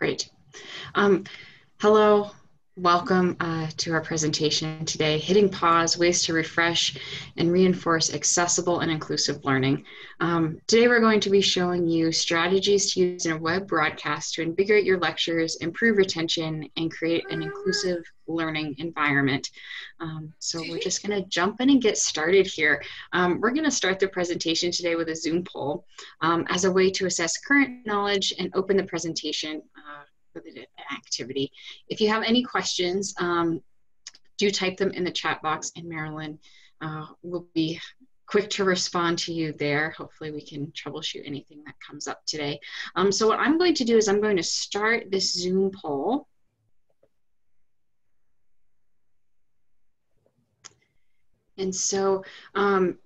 Great. Um, hello, welcome uh, to our presentation today, Hitting Pause, Ways to Refresh and Reinforce Accessible and Inclusive Learning. Um, today we're going to be showing you strategies to use in a web broadcast to invigorate your lectures, improve retention, and create an inclusive learning environment. Um, so we're just going to jump in and get started here. Um, we're going to start the presentation today with a Zoom poll um, as a way to assess current knowledge and open the presentation uh, with an activity. If you have any questions, um, do type them in the chat box and Marilyn uh, will be quick to respond to you there. Hopefully we can troubleshoot anything that comes up today. Um, so what I'm going to do is I'm going to start this Zoom poll. And so um,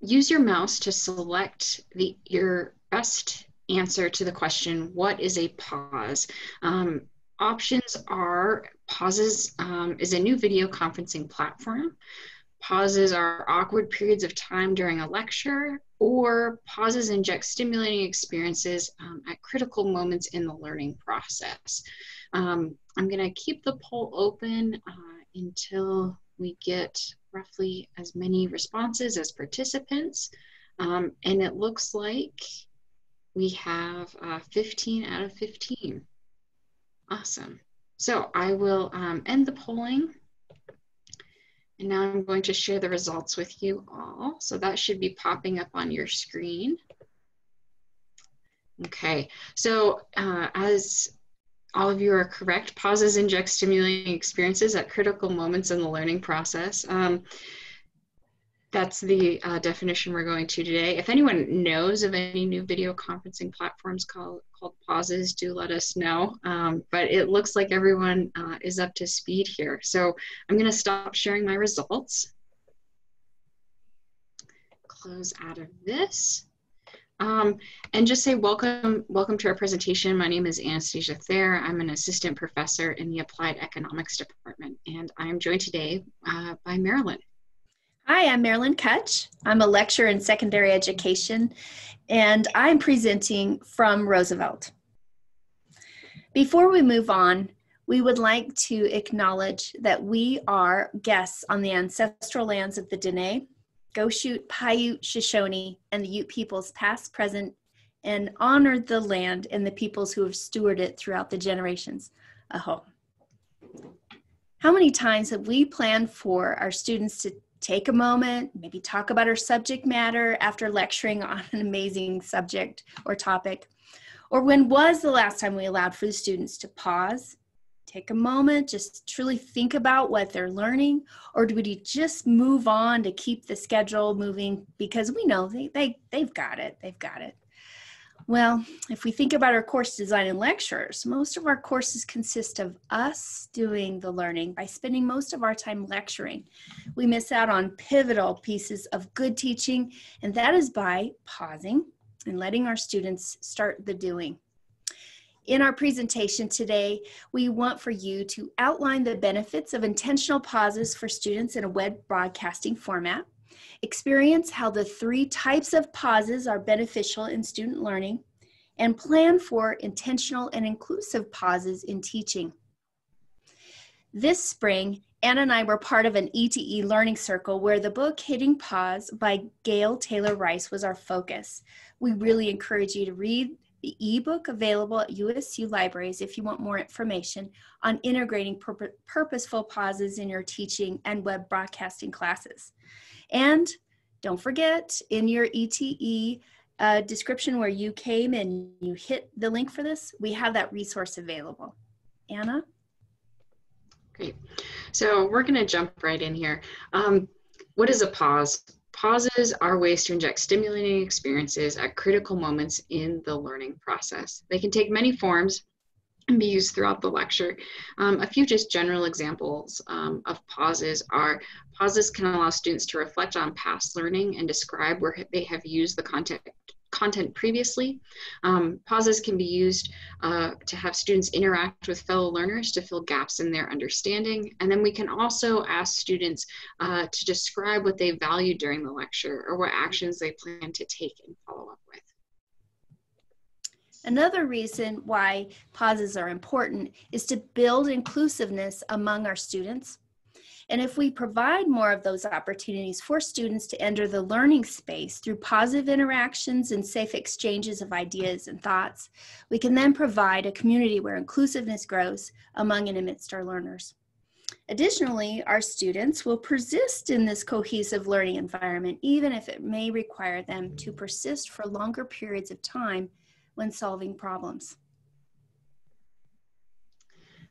use your mouse to select the your best answer to the question, what is a pause? Um, options are pauses um, is a new video conferencing platform. Pauses are awkward periods of time during a lecture, or pauses inject stimulating experiences um, at critical moments in the learning process. Um, I'm going to keep the poll open uh, until we get roughly as many responses as participants. Um, and it looks like we have uh, 15 out of 15. Awesome. So I will um, end the polling. And now I'm going to share the results with you all. So that should be popping up on your screen. Okay, so uh, as all of you are correct, pauses inject stimulating experiences at critical moments in the learning process. Um, that's the uh, definition we're going to today. If anyone knows of any new video conferencing platforms called, called Pauses, do let us know. Um, but it looks like everyone uh, is up to speed here. So I'm going to stop sharing my results. Close out of this. Um, and just say welcome, welcome to our presentation. My name is Anastasia Thayer. I'm an assistant professor in the Applied Economics Department, and I am joined today uh, by Marilyn. Hi, I'm Marilyn Cuch. I'm a lecturer in secondary education, and I'm presenting from Roosevelt. Before we move on, we would like to acknowledge that we are guests on the ancestral lands of the Diné, Goshute, Paiute, Shoshone, and the Ute peoples past, present, and honor the land and the peoples who have stewarded it throughout the generations. Aho. How many times have we planned for our students to take a moment, maybe talk about our subject matter after lecturing on an amazing subject or topic. Or when was the last time we allowed for the students to pause, take a moment, just truly think about what they're learning? Or do we just move on to keep the schedule moving because we know they, they, they've got it, they've got it. Well, if we think about our course design and lectures, most of our courses consist of us doing the learning by spending most of our time lecturing. We miss out on pivotal pieces of good teaching, and that is by pausing and letting our students start the doing. In our presentation today, we want for you to outline the benefits of intentional pauses for students in a web broadcasting format experience how the three types of pauses are beneficial in student learning, and plan for intentional and inclusive pauses in teaching. This spring, Anna and I were part of an ETE learning circle where the book Hitting Pause by Gail Taylor Rice was our focus. We really encourage you to read the ebook available at USU libraries if you want more information on integrating pur purposeful pauses in your teaching and web broadcasting classes. And don't forget in your ETE uh, description where you came and you hit the link for this, we have that resource available. Anna? Great. So we're going to jump right in here. Um, what is a pause? Pauses are ways to inject stimulating experiences at critical moments in the learning process. They can take many forms, and be used throughout the lecture. Um, a few just general examples um, of pauses are pauses can allow students to reflect on past learning and describe where they have used the content content previously. Um, pauses can be used uh, to have students interact with fellow learners to fill gaps in their understanding. And then we can also ask students uh, to describe what they value during the lecture or what actions they plan to take and follow up with. Another reason why pauses are important is to build inclusiveness among our students. And if we provide more of those opportunities for students to enter the learning space through positive interactions and safe exchanges of ideas and thoughts, we can then provide a community where inclusiveness grows among and amidst our learners. Additionally, our students will persist in this cohesive learning environment, even if it may require them to persist for longer periods of time when solving problems.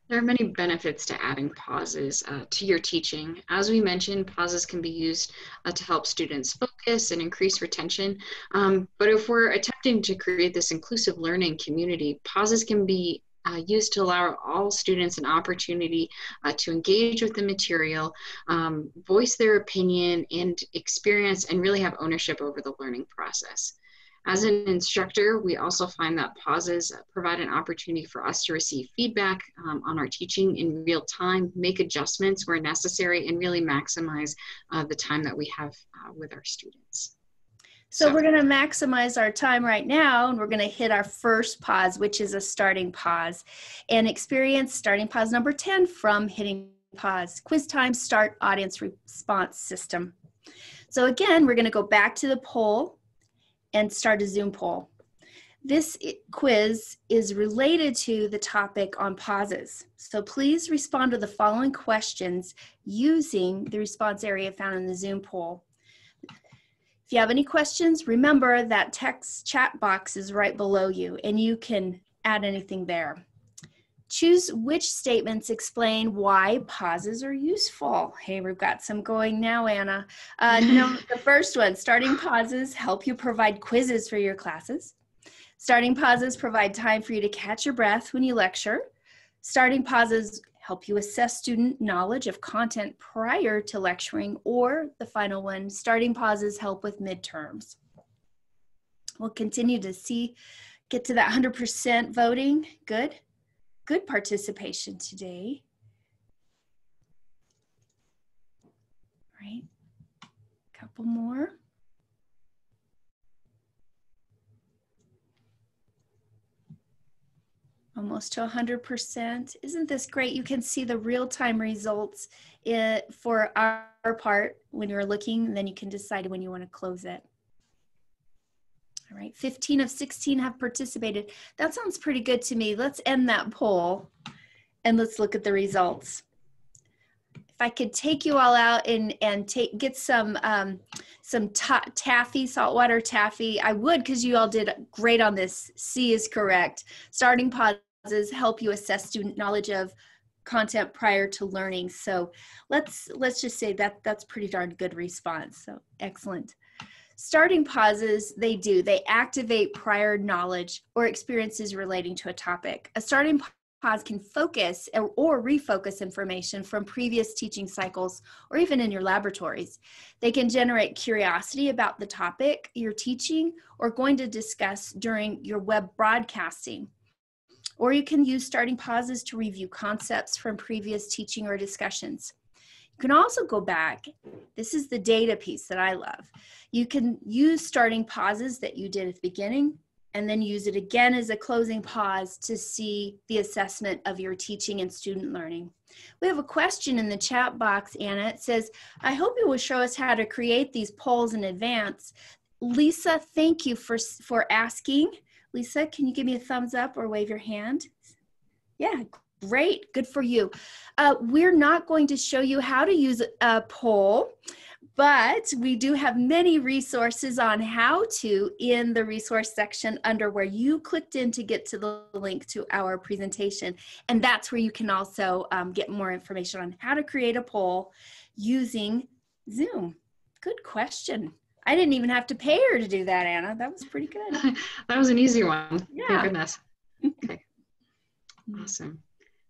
There are many benefits to adding pauses uh, to your teaching. As we mentioned, pauses can be used uh, to help students focus and increase retention. Um, but if we're attempting to create this inclusive learning community, pauses can be uh, used to allow all students an opportunity uh, to engage with the material, um, voice their opinion, and experience and really have ownership over the learning process. As an instructor, we also find that pauses provide an opportunity for us to receive feedback um, on our teaching in real time, make adjustments where necessary, and really maximize uh, the time that we have uh, with our students. So, so we're going to maximize our time right now, and we're going to hit our first pause, which is a starting pause, and experience starting pause number 10 from hitting pause. Quiz time, start audience response system. So again, we're going to go back to the poll and start a Zoom poll. This quiz is related to the topic on pauses. So please respond to the following questions using the response area found in the Zoom poll. If you have any questions, remember that text chat box is right below you and you can add anything there. Choose which statements explain why pauses are useful. Hey, we've got some going now, Anna. Uh, no, the first one starting pauses help you provide quizzes for your classes. Starting pauses provide time for you to catch your breath when you lecture. Starting pauses help you assess student knowledge of content prior to lecturing, or the final one, starting pauses help with midterms. We'll continue to see, get to that 100% voting. Good good participation today. Right, couple more. Almost to 100%. Isn't this great? You can see the real-time results eh, for our part when you're looking, then you can decide when you want to close it. All right, 15 of 16 have participated. That sounds pretty good to me. Let's end that poll and let's look at the results. If I could take you all out and, and take get some um, some ta taffy, saltwater taffy, I would because you all did great on this. C is correct. Starting pauses help you assess student knowledge of content prior to learning. So let's let's just say that that's pretty darn good response. So excellent. Starting pauses, they do. They activate prior knowledge or experiences relating to a topic. A starting pause can focus or refocus information from previous teaching cycles or even in your laboratories. They can generate curiosity about the topic you're teaching or going to discuss during your web broadcasting. Or you can use starting pauses to review concepts from previous teaching or discussions. You can also go back. This is the data piece that I love. You can use starting pauses that you did at the beginning and then use it again as a closing pause to see the assessment of your teaching and student learning. We have a question in the chat box, Anna. It says, I hope you will show us how to create these polls in advance. Lisa, thank you for, for asking. Lisa, can you give me a thumbs up or wave your hand? Yeah, Great, good for you. Uh, we're not going to show you how to use a poll, but we do have many resources on how to in the resource section under where you clicked in to get to the link to our presentation. And that's where you can also um, get more information on how to create a poll using Zoom. Good question. I didn't even have to pay her to do that, Anna. That was pretty good. that was an easy one. Yeah. Thank goodness. Okay. Awesome.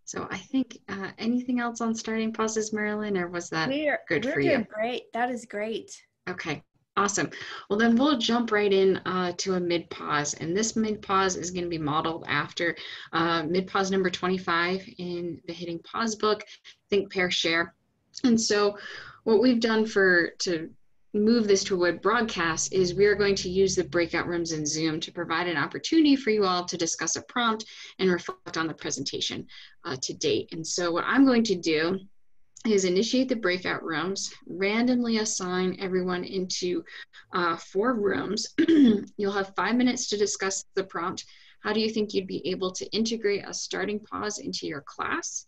So I think uh, anything else on starting pauses, Marilyn, or was that we're, good we're for you? Great. That is great. Okay. Awesome. Well, then we'll jump right in uh, to a mid pause. And this mid pause is going to be modeled after uh, mid pause number 25 in the Hitting Pause book, Think, Pair, Share. And so, what we've done for to move this to a broadcast is we are going to use the breakout rooms in Zoom to provide an opportunity for you all to discuss a prompt and reflect on the presentation uh, to date. And so what I'm going to do is initiate the breakout rooms, randomly assign everyone into uh, four rooms. You'll have five minutes to discuss the prompt. How do you think you'd be able to integrate a starting pause into your class?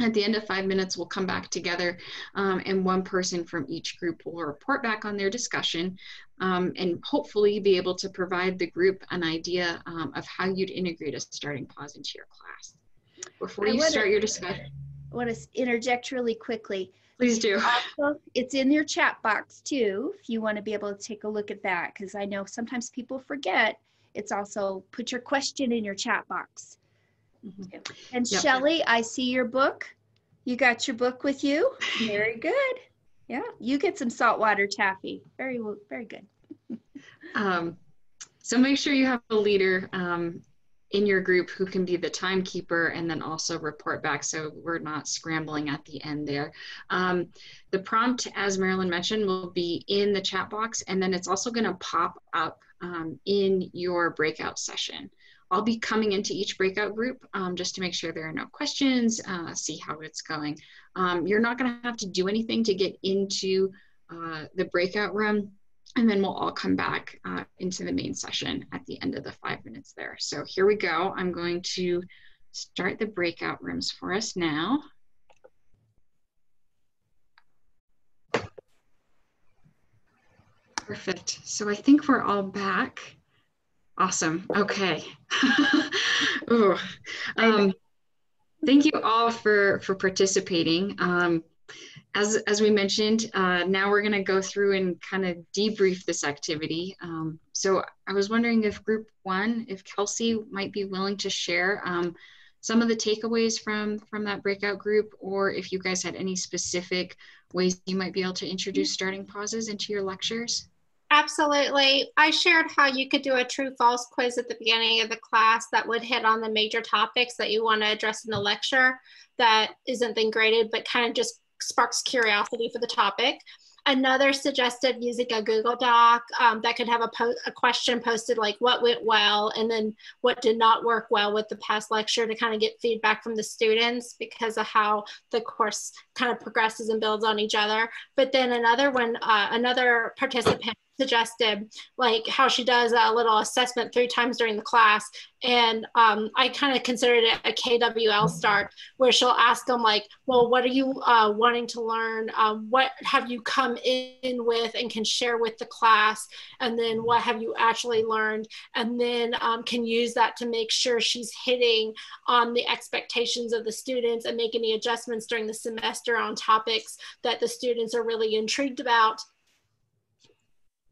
At the end of five minutes, we'll come back together um, and one person from each group will report back on their discussion um, and hopefully be able to provide the group an idea um, of how you'd integrate a starting pause into your class. Before you start your discussion. I want to interject really quickly. Please do. Also, it's in your chat box too, if you want to be able to take a look at that, because I know sometimes people forget. It's also put your question in your chat box. Mm-hmm. And yep. Shelly, I see your book. You got your book with you. Very good. Yeah, you get some saltwater taffy. Very, very good. um, so make sure you have a leader um, in your group who can be the timekeeper and then also report back so we're not scrambling at the end there. Um, the prompt, as Marilyn mentioned, will be in the chat box and then it's also going to pop up um, in your breakout session. I'll be coming into each breakout group um, just to make sure there are no questions, uh, see how it's going. Um, you're not going to have to do anything to get into uh, the breakout room and then we'll all come back uh, into the main session at the end of the five minutes there. So here we go. I'm going to start the breakout rooms for us now. Perfect. So I think we're all back. Awesome. Okay. Ooh. Um, thank you all for for participating. Um, as, as we mentioned, uh, now we're going to go through and kind of debrief this activity. Um, so I was wondering if group one, if Kelsey might be willing to share um, some of the takeaways from, from that breakout group, or if you guys had any specific ways you might be able to introduce starting pauses into your lectures. Absolutely. I shared how you could do a true false quiz at the beginning of the class that would hit on the major topics that you want to address in the lecture that isn't then graded, but kind of just sparks curiosity for the topic. Another suggested using a Google Doc um, that could have a, a question posted like what went well and then what did not work well with the past lecture to kind of get feedback from the students because of how the course kind of progresses and builds on each other. But then another one, uh, another participant suggested like how she does a little assessment three times during the class. And um, i kind of considered it a kwl start where she'll ask them like well what are you uh, wanting to learn? Um, what have you come in with and can share with the class? And then what have you actually learned? And then um, can use that to make sure she's hitting on the expectations of the students and make any adjustments during the semester on topics that the students are really intrigued about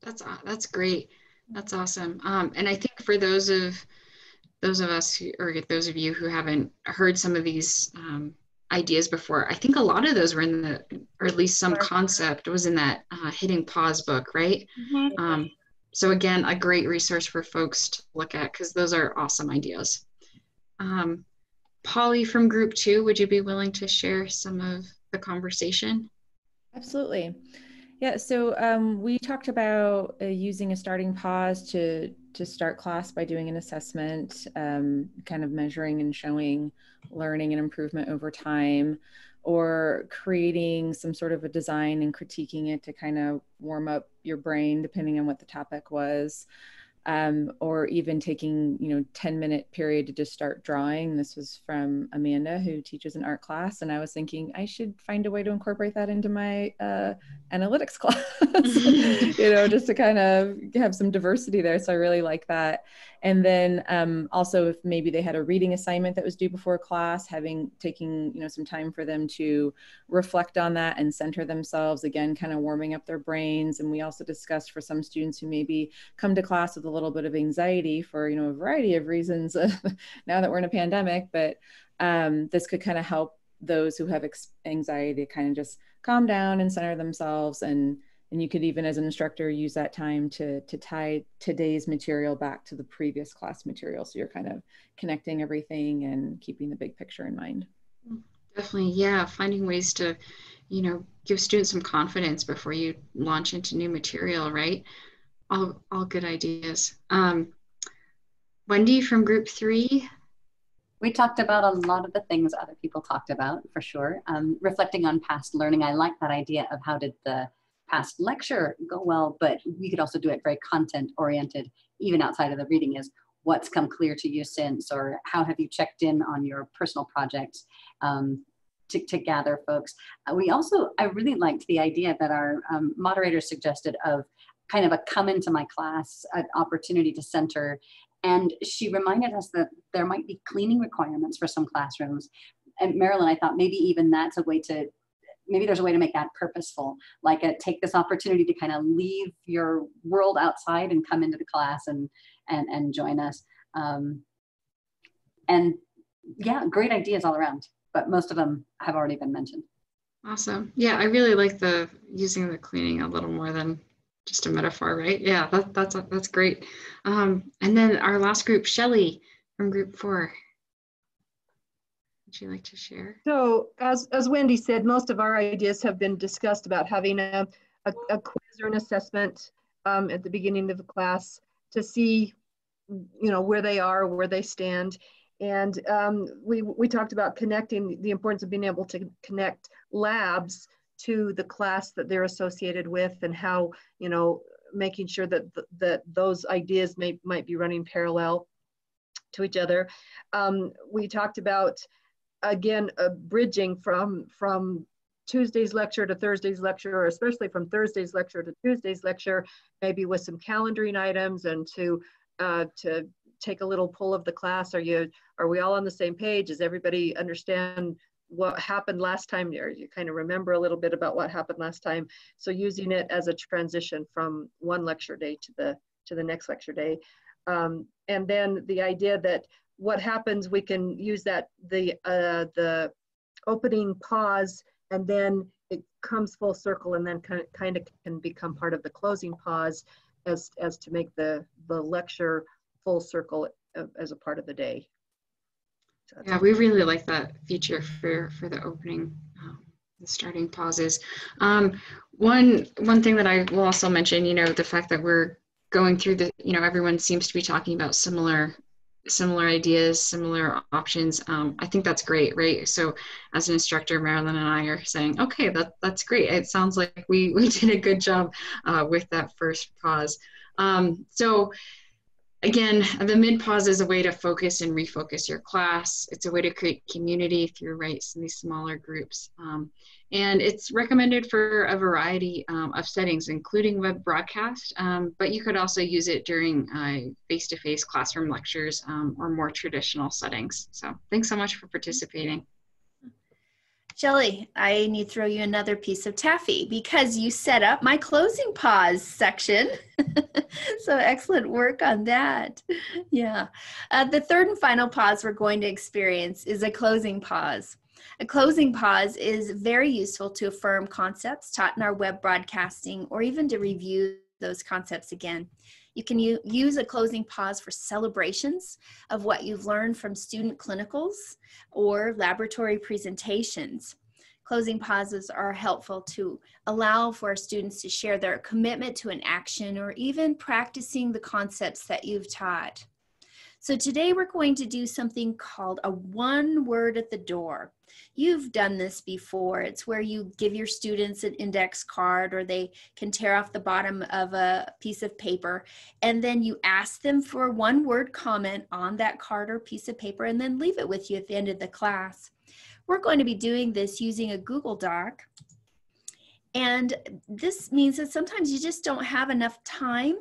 that's that's great. That's awesome. Um, and I think for those of those of us who, or those of you who haven't heard some of these um, ideas before, I think a lot of those were in the, or at least some concept was in that uh, hitting pause book, right? Mm-hmm. Um, so again, a great resource for folks to look at because those are awesome ideas. Um, Polly from group two, would you be willing to share some of the conversation? Absolutely. Yeah, so um, we talked about uh, using a starting pause to to start class by doing an assessment, um, kind of measuring and showing learning and improvement over time, or creating some sort of a design and critiquing it to kind of warm up your brain, depending on what the topic was um, or even taking you know 10 minute period to just start drawing. This was from amanda who teaches an art class and i was thinking i should find a way to incorporate that into my uh, analytics class. You know just to kind of have some diversity there. So i really like that and then um, also if maybe they had a reading assignment that was due before class having taking you know some time for them to reflect on that and center themselves again kind of warming up their brains. And we also discussed for some students who maybe come to class with a little bit of anxiety for you know a variety of reasons now that we're in a pandemic but um, this could kind of help those who have anxiety kind of just calm down and center themselves and and you could even as an instructor use that time to to tie today's material back to the previous class material so you're kind of connecting everything and keeping the big picture in mind definitely yeah finding ways to you know, give students some confidence before you launch into new material, right? All, all good ideas. Um, Wendy from group three. We talked about a lot of the things other people talked about for sure. Um, reflecting on past learning, I like that idea of how did the past lecture go well, but we could also do it very content oriented, even outside of the reading is what's come clear to you since, or how have you checked in on your personal projects um, to, to gather folks. Uh, we also, I really liked the idea that our um, moderator suggested of kind of a come into my class, an opportunity to center. And she reminded us that there might be cleaning requirements for some classrooms. And Marilyn, I thought maybe even that's a way to maybe there's a way to make that purposeful like a, take this opportunity to kind of leave your world outside and come into the class and and and join us. Um, and yeah great ideas all around but most of them have already been mentioned. Awesome. Yeah i really like the using the cleaning a little more than just a metaphor right? Yeah that, that's that's great. Um, and then our last group shelly from group four would you like to share? So as, as Wendy said, most of our ideas have been discussed about having a, a, a quiz or an assessment um, at the beginning of the class to see, you know, where they are, where they stand. And um, we, we talked about connecting the importance of being able to connect labs to the class that they're associated with and how, you know, making sure that, th that those ideas may, might be running parallel to each other. Um, we talked about again, uh, bridging from, from Tuesday's lecture to Thursday's lecture, or especially from Thursday's lecture to Tuesday's lecture, maybe with some calendaring items and to, uh, to take a little pull of the class. Are you, are we all on the same page? Does everybody understand what happened last time or you kind of remember a little bit about what happened last time so using it as a transition from one lecture day to the to the next lecture day um, and then the idea that what happens, we can use that, the, uh, the opening pause, and then it comes full circle and then kind of can become part of the closing pause as, as to make the, the lecture full circle as a part of the day. So yeah, we really like that feature for, for the opening, um, the starting pauses. Um, one, one thing that I will also mention, you know, the fact that we're going through the, you know, everyone seems to be talking about similar similar ideas, similar options. Um, I think that's great, right? So as an instructor, Marilyn and I are saying, okay, that, that's great. It sounds like we, we did a good job uh, with that first pause. Um, so again, the mid pause is a way to focus and refocus your class. It's a way to create community through rights in these smaller groups. Um, and it's recommended for a variety um, of settings, including web broadcast, um, but you could also use it during uh, face-to-face classroom lectures um, or more traditional settings. So thanks so much for participating. Shelly, I need to throw you another piece of taffy because you set up my closing pause section. so excellent work on that. Yeah. Uh, the third and final pause we're going to experience is a closing pause. A closing pause is very useful to affirm concepts taught in our web broadcasting or even to review those concepts again. You can use a closing pause for celebrations of what you've learned from student clinicals or laboratory presentations. Closing pauses are helpful to allow for students to share their commitment to an action or even practicing the concepts that you've taught. So today we're going to do something called a one word at the door. You've done this before. It's where you give your students an index card or they can tear off the bottom of a piece of paper and then you ask them for one word comment on that card or piece of paper and then leave it with you at the end of the class. We're going to be doing this using a Google Doc. And this means that sometimes you just don't have enough time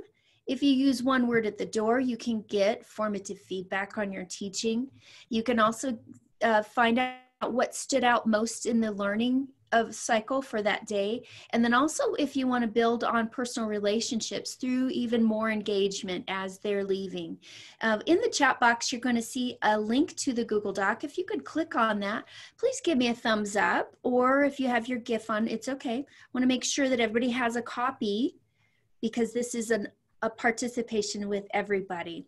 if you use one word at the door, you can get formative feedback on your teaching. You can also uh, find out what stood out most in the learning of cycle for that day. And then also if you want to build on personal relationships through even more engagement as they're leaving. Uh, in the chat box, you're going to see a link to the Google Doc. If you could click on that, please give me a thumbs up, or if you have your GIF on, it's okay. I want to make sure that everybody has a copy because this is an a participation with everybody.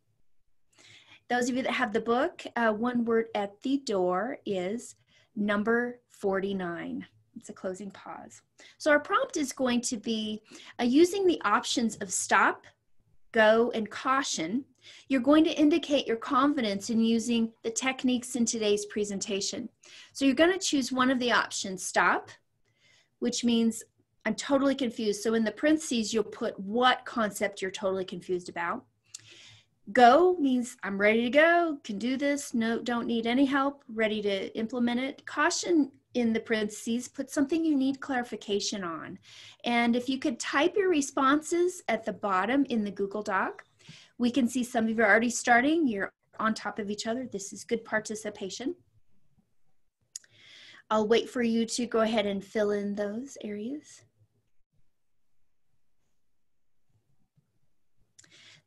Those of you that have the book, uh, one word at the door is number 49. It's a closing pause. So our prompt is going to be uh, using the options of stop, go, and caution. You're going to indicate your confidence in using the techniques in today's presentation. So you're going to choose one of the options, stop, which means I'm totally confused. So in the parentheses, you'll put what concept you're totally confused about. Go means I'm ready to go, can do this, no, don't need any help, ready to implement it. Caution in the parentheses, put something you need clarification on. And if you could type your responses at the bottom in the Google Doc, we can see some of you are already starting, you're on top of each other. This is good participation. I'll wait for you to go ahead and fill in those areas.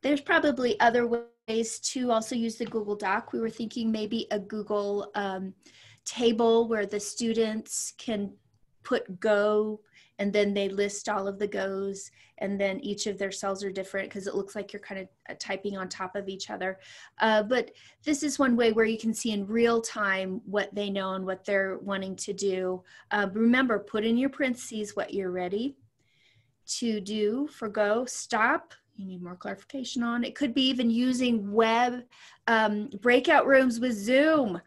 There's probably other ways to also use the Google Doc. We were thinking maybe a Google um, table where the students can put go and then they list all of the goes and then each of their cells are different because it looks like you're kind of uh, typing on top of each other. Uh, but this is one way where you can see in real time what they know and what they're wanting to do. Uh, remember put in your parentheses what you're ready to do for go. Stop you need more clarification on it could be even using web um, breakout rooms with zoom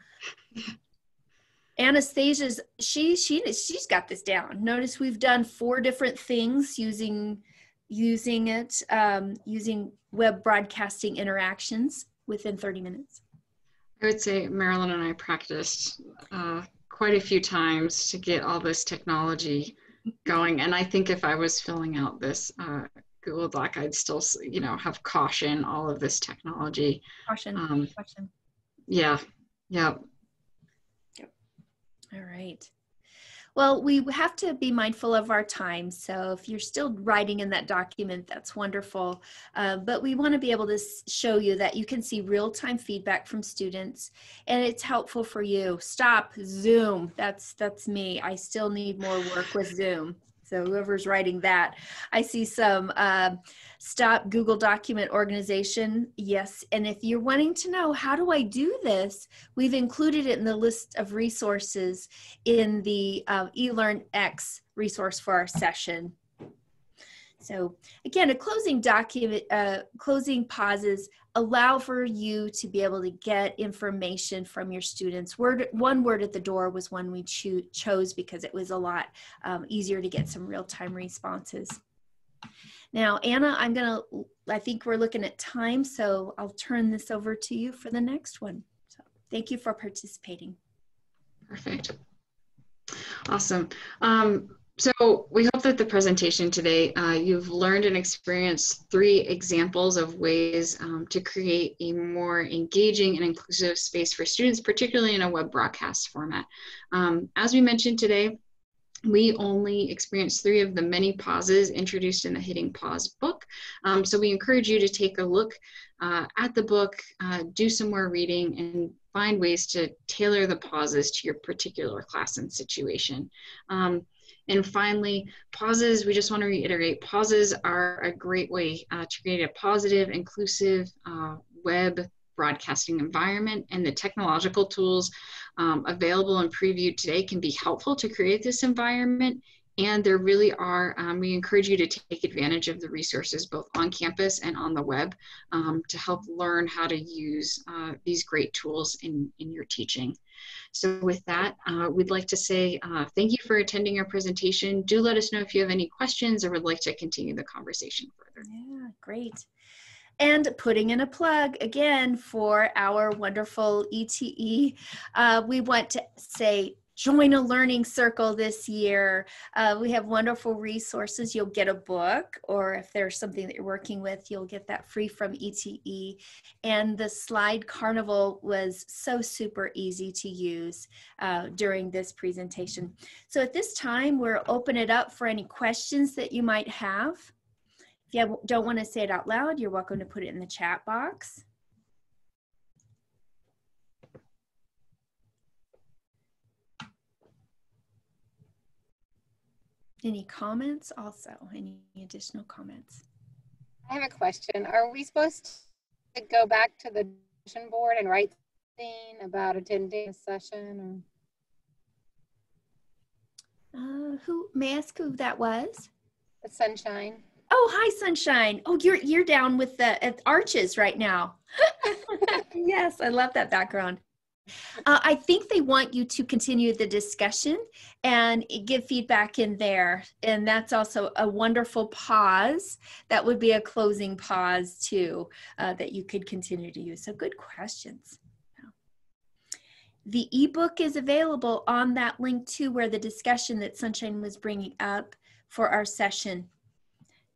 Anastasia's she she she's got this down. Notice we've done four different things using using it um, using web broadcasting interactions within 30 minutes. I would say Marilyn and I practiced uh, quite a few times to get all this technology going, and I think if I was filling out this uh, Google Doc, I'd still you know have caution all of this technology. Caution. Um, caution. Yeah. Yeah. All right. Well, we have to be mindful of our time. So if you're still writing in that document, that's wonderful. Uh, but we want to be able to show you that you can see real-time feedback from students, and it's helpful for you. Stop Zoom. That's that's me. I still need more work with Zoom. So whoever's writing that, I see some uh, stop Google document organization. Yes. And if you're wanting to know, how do I do this? We've included it in the list of resources in the uh, eLearnX resource for our session. So again, a closing document, uh, closing pauses allow for you to be able to get information from your students. Word, one word at the door was one we cho chose because it was a lot um, easier to get some real-time responses. Now, Anna, I'm gonna, I think we're looking at time, so I'll turn this over to you for the next one. So thank you for participating. Perfect. Awesome. Um, so we hope that the presentation today, uh, you've learned and experienced three examples of ways um, to create a more engaging and inclusive space for students, particularly in a web broadcast format. Um, as we mentioned today, we only experienced three of the many pauses introduced in the Hitting Pause book. Um, so we encourage you to take a look uh, at the book, uh, do some more reading, and find ways to tailor the pauses to your particular class and situation. Um, and finally, pauses, we just want to reiterate, pauses are a great way uh, to create a positive, inclusive uh, web broadcasting environment and the technological tools um, available and previewed today can be helpful to create this environment and there really are, um, we encourage you to take advantage of the resources both on campus and on the web um, to help learn how to use uh, these great tools in, in your teaching. So with that, uh, we'd like to say uh, thank you for attending our presentation. Do let us know if you have any questions or would like to continue the conversation further. Yeah, great. And putting in a plug again for our wonderful ETE, uh, we want to say join a learning circle this year. Uh, we have wonderful resources. You'll get a book, or if there's something that you're working with, you'll get that free from ETE. And the slide carnival was so super easy to use uh, during this presentation. So at this time, we're open it up for any questions that you might have. If you don't want to say it out loud, you're welcome to put it in the chat box. Any comments also? Any additional comments? I have a question. Are we supposed to go back to the vision board and write something about attending a session? Uh, who may I ask who that was? The sunshine. Oh, hi, Sunshine. Oh, you're you're down with the arches right now. yes, I love that background. Uh, I think they want you to continue the discussion and give feedback in there. And that's also a wonderful pause. That would be a closing pause, too, uh, that you could continue to use. So, good questions. The ebook is available on that link, too, where the discussion that Sunshine was bringing up for our session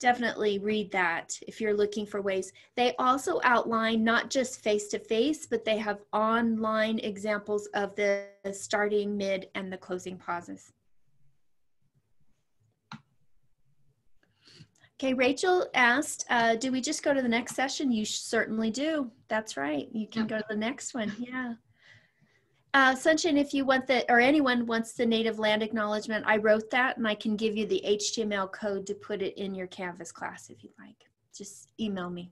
definitely read that if you're looking for ways. They also outline not just face to face, but they have online examples of the starting, mid, and the closing pauses. Okay, Rachel asked, uh, do we just go to the next session? You certainly do. That's right. You can go to the next one. Yeah. Uh, Sunshine, if you want the, or anyone wants the native land acknowledgement, I wrote that and I can give you the HTML code to put it in your Canvas class if you'd like. Just email me.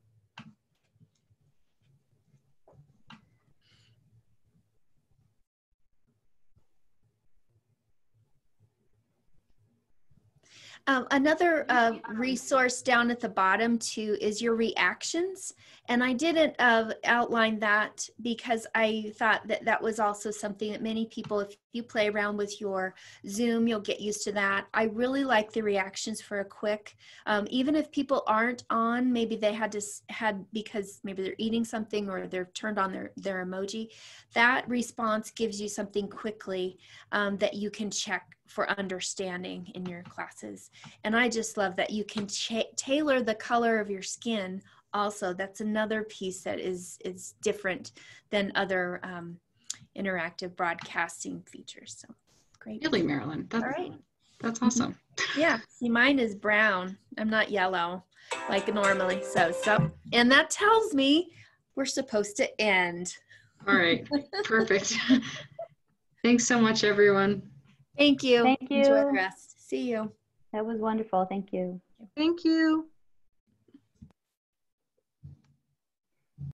Um, another uh, resource down at the bottom too is your reactions. And I didn't uh, outline that because I thought that that was also something that many people, if you play around with your Zoom, you'll get used to that. I really like the reactions for a quick, um, even if people aren't on, maybe they had to had because maybe they're eating something or they're turned on their, their emoji. That response gives you something quickly um, that you can check for understanding in your classes. And I just love that you can tailor the color of your skin also. That's another piece that is, is different than other um, interactive broadcasting features. So great. Really, Marilyn? That's, All right. That's mm-hmm. awesome. yeah. See, mine is brown. I'm not yellow like normally. So, so, and that tells me we're supposed to end. All right. Perfect. Thanks so much, everyone. Thank you. Thank you. Enjoy the rest. See you. That was wonderful. Thank you. Thank you.